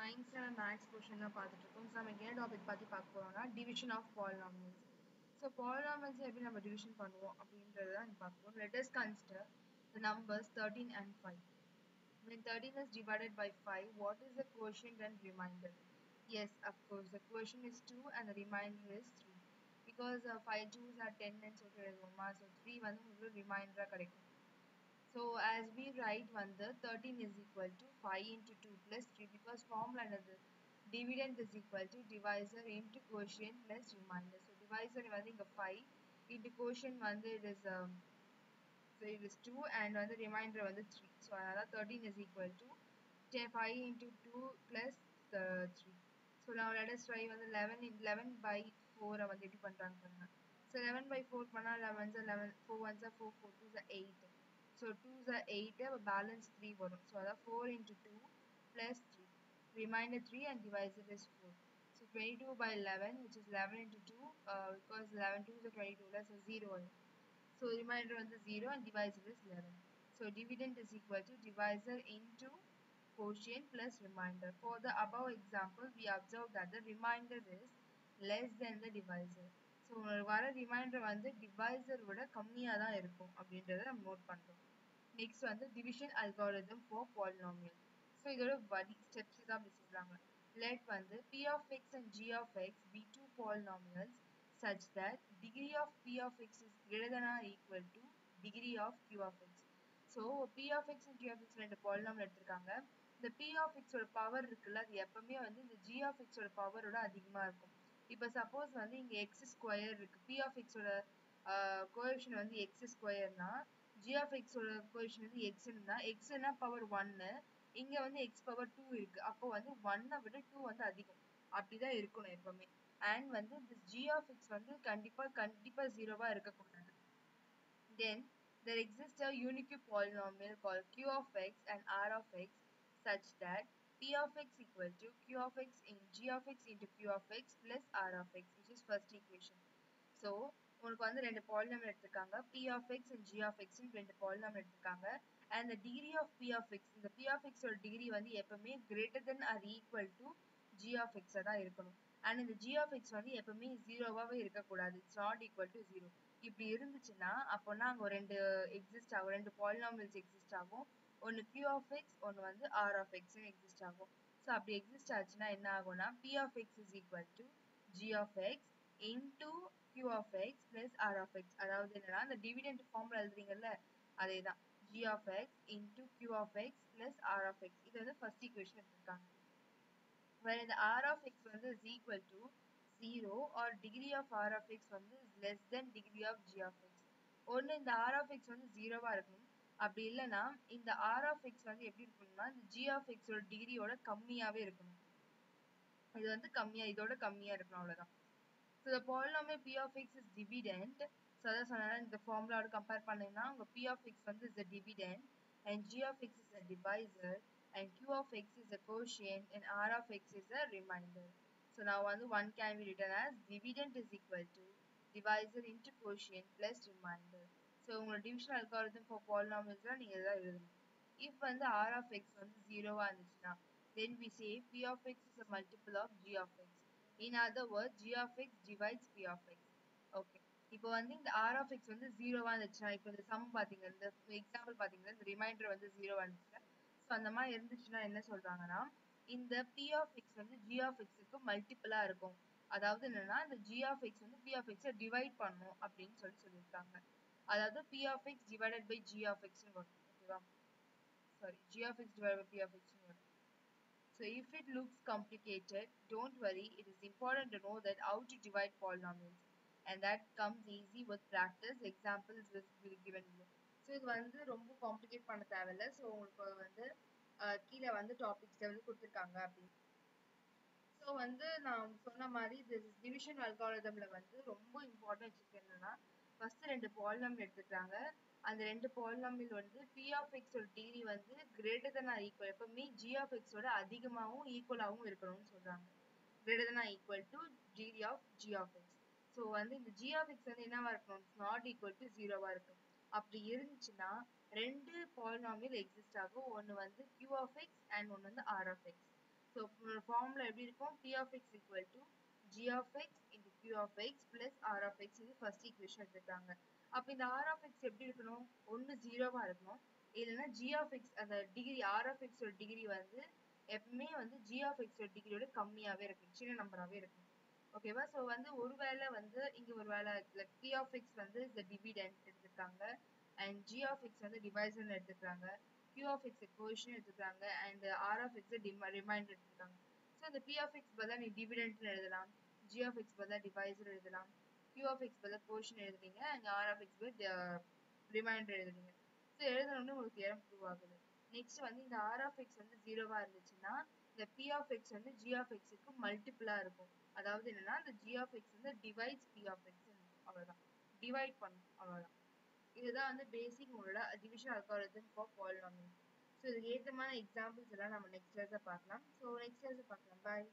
Ninth standard maths question தான் பார்த்துட்டு இருக்கோம் ஸோ நம்ம என்ன டாபிக் பற்றி பார்க்க போறோம்னா division of polynomials so polynomials எப்படி நம்ம டிவிஷன் பண்ணுவோம் அப்படின்றது தான் பார்க்க போறோம் let us consider the numbers 13 and 5 when 13 is divided by 5 what is the quotient and remainder? Yes of course the quotient is 2 and the remainder is 3 because uh, 5 2s are 10 and so எழுதுவோமா so 3 வந்து உங்களுக்கு ரிமைண்டராக கிடைக்கும் so as we write வந்து 13 is equal to 5 into 2 plus 3 because formula என்னது dividend is equal to divisor into quotient plus remainder so divisor வந்து இங்க 5 into quotient வந்து it is um, so it is 2 and வந்து remainder வந்து 3 so அதனால 13 is equal to 10 5 into 2 plus uh, 3 so now let us try வந்து 11 in 11 by 4 வந்து எப்படி பண்றாங்க பாருங்க so 11 by 4 பண்ணா 11 11 4 ones are 4 4 2s are 8 so 2s are 8 அப்ப balance 3 வரும் so அதான் 4 into 2 plus 3 remainder 3 and divisor is 4 so 22 by 11 which is 11 into 2 uh, because 11 2s are 22 less so 0 வரும் so remainder வந்து 0 and divisor is 11 so dividend is equal to divisor into quotient plus remainder for the above example we observe that the remainder is less than the divisor So வர remainder வந்து divisor விட கம்மியாக தான் இருக்கும் அப்படின்றத நம்ம note பண்ணுறோம் next வந்து division algorithm for polynomial so இதோட வடி ஸ்டெப்ஸ் தான் அப்படி லெட் வந்து p of x and g of x be two polynomials such that degree of p of x is greater than or equal to degree of q so p of x and q of x ரெண்டு polynomial எடுத்திருக்காங்க. இந்த p of எக்ஸோட power இருக்குல்ல அது எப்பவுமே வந்து இந்த G of x பவரோட அதிகமாக இருக்கும். இப்போ சப்போஸ் வந்து இங்கே எக்ஸ் ஸ்கொயர் இருக்கு. பி ஆஃப் எக்ஸோட ஓட வந்து எக்ஸ் ஸ்கொயர்னா ஜி ஆஃப் x ஓட வந்து வந்து எக்ஸ்னா எக்ஸ்னா பவர் ஒன்னு இங்கே வந்து எக்ஸ் பவர் டூ இருக்கு. அப்போ வந்து ஒன்னை விட டூ வந்து அதிகம். அப்படிதான் இருக்கணும் எப்பவுமே. அண்ட் வந்து this ஜி ஆஃப் எக்ஸ் வந்து கண்டிப்பாக கண்டிப்பாக ஜீரோவா இருக்கக்கூடாது. Then there exist a unique polynomial call q of x and r of x such that p of x equal to q of x in g of x into q of x plus r of x which is first equation. So உனக்கு வந்து ரெண்டு polynomial எடுத்திருக்காங்க. P of x and g of x ரெண்டு polynomial எடுத்திருக்காங்க. And the degree of p of x இந்த p of x ஓட degree வந்து எப்பவுமே greater than or equal to g of x தான் இருக்கணும். அண்ட் இந்த g of x வந்து எப்பவுமே ஜீரோவாவே இருக்கக்கூடாது. It's not equal to zero இப்படி இருந்துச்சுன்னா அப்போனா அங்கே ரெண்டு எக்ஸிஸ்ட் ஆகும். ரெண்டு பாலினாமல்ஸ் எக்ஸிஸ்ட் ஆகும். ஒன்று q of x ஒன்று வந்து r of x exist ஆகும். ஸோ அப்படி எக்ஸிஸ்ட் ஆச்சுன்னா என்ன ஆகும்னா p of x is equal to g of x into q of x plus r of x. அதாவது என்னன்னா அந்த டிவிடெண்ட் ஃபார்ம்ல எழுதுறீங்கல்ல அதே தான் g of x into q of x plus r of x. இது வந்து ஃபர்ஸ்ட் ஈக்குவேஷன் எடுத்திருக்காங்க where இந்த r of x வந்து is equal to 0 or degree of r of x வந்து is less than degree of g of x. ஒன்று இந்த r of x வந்து ஜீரோவா இருக்கணும் அப்படி இல்லைன்னா இந்த ஆர் of x வந்து எப்படி இருக்கணும்னா இந்த ஜி of x டிகிரியோட கம்மியாகவே இருக்கணும் இது வந்து கம்மியாக இதோட கம்மியாக இருக்கணும் அவ்வளோதான் so the polynomial p of x is dividend so அதான் சொன்னால இந்த ஃபார்முலாவோட கம்பேர் பண்ணீங்கன்னா உங்கள் பி ஆஃப் எக்ஸ் வந்து is a dividend and g of x is a divisor and q of x is a quotient and r of x is a remainder so நான் வந்து one can be written as dividend is equal to divisor into quotient plus remainder so உங்களோட division algorithm for பாலினாமியல்ஸ்லாம் நீங்க தான் எழுதணும். If வந்து r of X வந்து ஜீரோவா இருந்துச்சுன்னா then we say p of x is a multiple of g of x in other word g of x divides p of x okay இப்போ வந்து இந்த ஆர் ஆஃப் எக்ஸ் வந்து ஜீரோவா இருந்துச்சுன்னா இப்போ இந்த சம் பார்த்தீங்கன்னா இந்த எக்ஸாம்பிள் பாத்தீங்கன்னா இந்த ரிமைண்டர் வந்து ஜீரோவா இருந்துச்சுன்னா ஸோ அந்த மாதிரி இருந்துச்சுன்னா என்ன சொல்றாங்கன்னா இந்த பி ஆஃப் எக்ஸ் வந்து ஜி ஆஃப் எக்ஸுக்கு க்கு இருக்கும். அதாவது என்னன்னா இந்த ஜி ஆஃப் எக்ஸ் வந்து பி ஆஃப் எக்ஸை டிவைட் பண்ணும் அப்படின்னு சொல்லி சொல்லியிருக்காங்க. அதாவது p of x divided by g of x னு வரும் ஓகேவா sorry g of x divided by p of x னு வரும் So if it looks complicated, don't worry. It is important to know that how to divide polynomials. And that comes easy with practice. Examples will be given below. So இது வந்து ரொம்ப complicate பண்ண தேவையில்ல so உங்களுக்கு வந்து கீழே வந்து topics வந்து கொடுத்துருக்காங்க அப்படின்னு ஸோ வந்து நான் சொன்ன மாதிரி இது டிவிஷன் அல்காரிதம்ல வந்து ரொம்ப இம்பார்ட்டன்ட் என்னன்னா ஃபர்ஸ்ட் ரெண்டு பாலினாமியல் எடுத்துக்கிறாங்க. அந்த ரெண்டு பாலினாமியல் வந்து பி ஆஃப் எக்ஸோட டிகிரி வந்து கிரேட்டர் தன் ஆர் ஈக்குவல் எப்பவுமே ஜி ஆஃப் எக்ஸோட அதிகமாகவும் ஈக்குவலாகவும் இருக்கணும்னு சொல்றாங்க. Greater than or equal to degree of g of x so வந்து இந்த ஜி ஆஃப் எக்ஸ் வந்து என்னவா இருக்கணும்? நாட் ஈக்குவல் டு ஜீரோவா இருக்கணும். அப்படி இருந்துச்சுன்னா ரெண்டு பாலினாமியல் எக்ஸிஸ்ட் ஆகும். ஒன்று வந்து கியூ ஆஃப் எக்ஸ் அண்ட் ஒன்று வந்து r of x so formula எப்படி இருக்கும்? P of x equal to g of x q of x plus r of x இது first equation எடுத்துருக்காங்க அப்ப இந்த r of x எப்படி இருக்கணும் ஒண்ணு ஜீரோவா இருக்கணும் இல்லைன்னா g of x அந்த டிகிரி r of x ஓட டிகிரி வந்து எப்பவுமே வந்து g of x ஓட டிகிரியோட கம்மியாவே இருக்கும் சின்ன நம்பராவே இருக்கும் ஓகேவா ஸோ வந்து ஒருவேளை வந்து இங்க ஒரு வேலை p of x வந்து இந்த டிவிடென்ட் எடுத்துருக்காங்க அண்ட் g of x வந்து டிவைசன் எடுத்துருக்காங்க q of x கோஷன் எடுத்துக்கிறாங்க and r of x remainder எடுத்துருக்காங்க ஸோ இந்த p of x பதிலா நீ டிவிடென்ட்னு எழுதலாம் g of x பதில் divisor எழுதலாம். Q of x பதில் கோஷன் எழுதுறீங்க அண்ட் r of x பதில் ரிமைண்டர் எழுதுறீங்க ஸோ எழுதணும்னு உங்களுக்கு இடம் ப்ரூவ் ஆகுது. நெக்ஸ்ட் வந்து இந்த r of x வந்து ஜீரோவா இருந்துச்சுன்னா இந்த p of x வந்து g of x க்கு மல்டிபிளா இருக்கும். அதாவது என்னன்னா இந்த g of x வந்து டிவைஸ் p of x அவ்வளவுதான். டிவைட் பண்ணும் அவ்வளவுதான். இதுதான் வந்து பேசிக் உங்களோட division algorithm for polynomial so இதுக்கு ஏற்றமான எக்ஸாம்பிள்ஸ் எல்லாம் நம்ம நெக்ஸ்ட் கிளாஸை பார்க்கலாம். ஸோ நெக்ஸ்ட் கிளாஸை பார்க்கலாம். பாய்